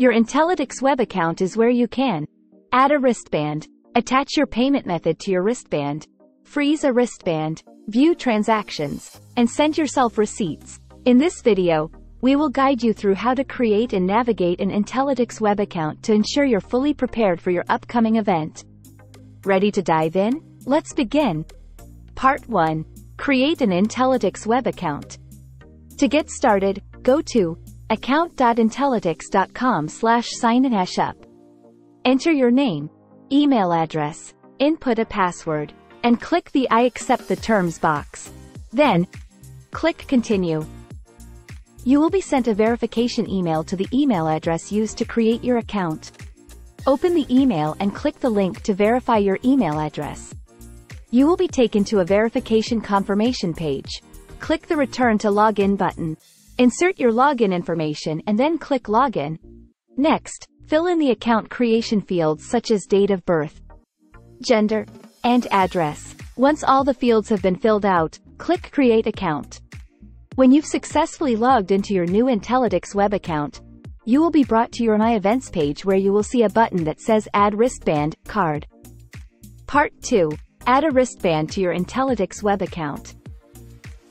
Your Intellitix web account is where you can add a wristband, attach your payment method to your wristband, freeze a wristband, view transactions, and send yourself receipts. In this video, we will guide you through how to create and navigate an Intellitix web account to ensure you're fully prepared for your upcoming event. Ready to dive in? Let's begin. Part 1. Create an Intellitix web account. To get started, go to account.intellitix.com slash sign-in-up. Enter your name, email address, input a password, and click the I accept the terms box. Then, click Continue. You will be sent a verification email to the email address used to create your account. Open the email and click the link to verify your email address. You will be taken to a verification confirmation page. Click the Return to Login button. Insert your login information and then click Login. Next, fill in the account creation fields such as date of birth, gender, and address. Once all the fields have been filled out, click Create Account. When you've successfully logged into your new Intellitix web account, you will be brought to your My Events page where you will see a button that says Add Wristband, Card. Part 2. Add a wristband to your Intellitix web account.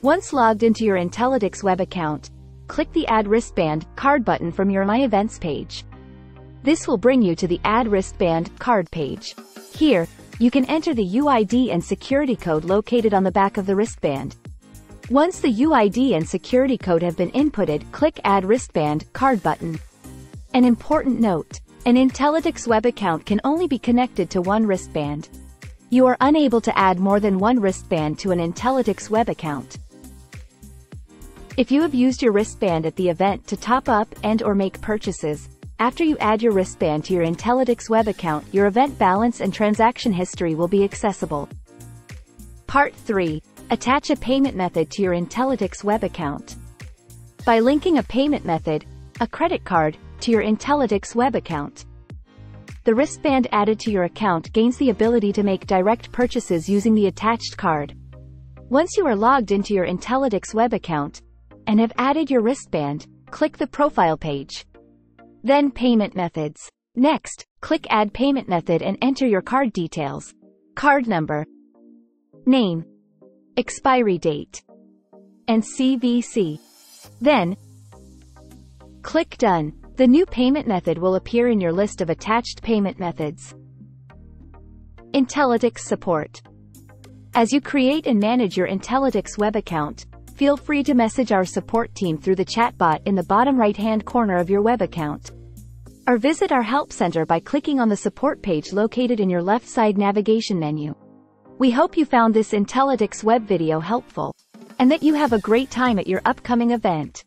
Once logged into your Intellitix web account, click the Add Wristband, Card button from your My Events page. This will bring you to the Add Wristband, Card page. Here, you can enter the UID and security code located on the back of the wristband. Once the UID and security code have been inputted, click Add Wristband Card button. An important note. An Intellitix web account can only be connected to one wristband. You are unable to add more than one wristband to an Intellitix web account. If you have used your wristband at the event to top up and or make purchases, after you add your wristband to your Intellitix web account, your event balance and transaction history will be accessible. Part 3. Attach a payment method to your Intellitix web account. By linking a payment method, a credit card, to your Intellitix web account. The wristband added to your account gains the ability to make direct purchases using the attached card. Once you are logged into your Intellitix web account and have added your wristband, click the profile page. Then payment methods. Next, click add payment method and enter your card details. Card number, name, expiry date, and CVC. Then, click Done. The new payment method will appear in your list of attached payment methods. Intellitix support. As you create and manage your Intellitix web account, feel free to message our support team through the chatbot in the bottom right-hand corner of your web account. Or visit our help center by clicking on the support page located in your left side navigation menu. We hope you found this Intellitix web video helpful, and that you have a great time at your upcoming event.